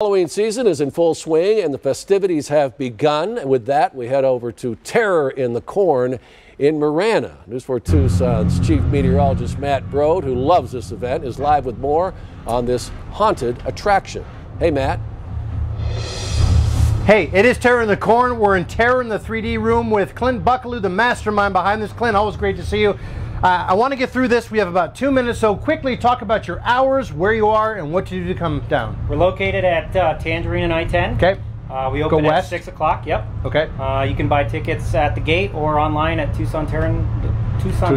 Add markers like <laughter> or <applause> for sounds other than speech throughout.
Halloween season is in full swing and the festivities have begun. With that, we head over to Terror in the Corn in Marana. News 4 Tucson's chief meteorologist Matt Brode, who loves this event, is live with more on this haunted attraction. Hey, Matt. Hey, it is Terror in the Corn. We're in Terror in the 3D room with Clint Buckelew, the mastermind behind this. Clint, always great to see you. Uh, I want to get through this. We have about two minutes, so quickly talk about your hours, where you are, and what you do to come down. We're located at uh, Tangerine and I-10. Okay. Uh, we open Go at west. 6 o'clock, yep. Okay. Uh, you can buy tickets at the gate or online at Tucson Terran, Tucson.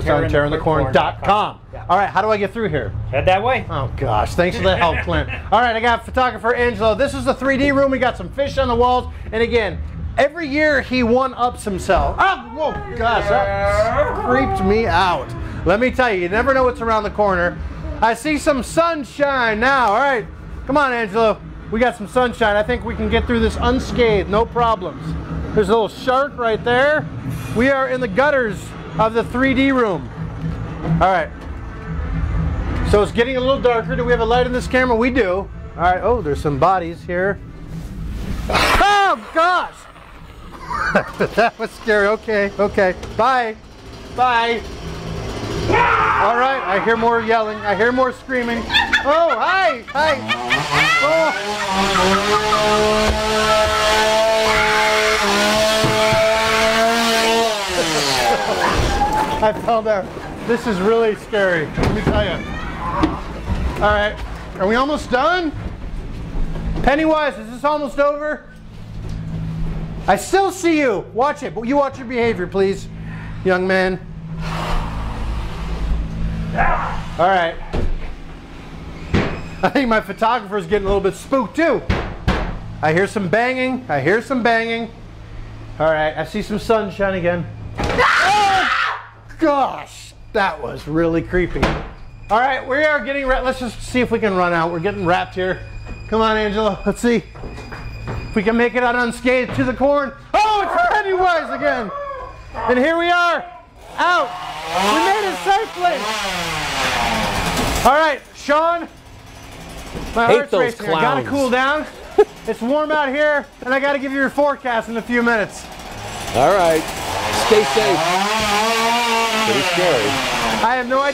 Yeah. All right, how do I get through here? Head that way. Oh gosh, thanks for the help, Clint. <laughs> All right, I got photographer Angelo. This is the 3D room. We got some fish on the walls, and again, every year he one ups himself. Oh, whoa, gosh, that creeped me out. Let me tell you, you never know what's around the corner. I see some sunshine now. All right, come on, Angelo. We got some sunshine. I think we can get through this unscathed, no problems. There's a little shark right there. We are in the gutters of the 3D room. All right. So it's getting a little darker. Do we have a light in this camera? We do. All right. Oh, there's some bodies here. Oh, gosh. <laughs> that was scary. Okay. Okay. Bye. Bye. All right. I hear more yelling. I hear more screaming. Oh, hi. Hi. Oh. <laughs> I fell down. This is really scary. Let me tell you. All right, are we almost done? Pennywise, is this almost over? I still see you. Watch it, but you watch your behavior, please, young man. All right. <laughs> I think my photographer's getting a little bit spooked too. I hear some banging. I hear some banging. All right, I see some sunshine again. <laughs> Oh, gosh, that was really creepy. All right, we are getting wrapped. Let's just see if we can run out. We're getting wrapped here. Come on, Angelo. Let's see if we can make it out unscathed to the corn. Oh, it's Pennywise again. And here we are, out. We made it safely. All right, Sean. My Hate heart's racing. I gotta cool down. <laughs> it's warm out here, and I gotta give you your forecast in a few minutes. All right. Stay safe. Pretty scary. I have no idea.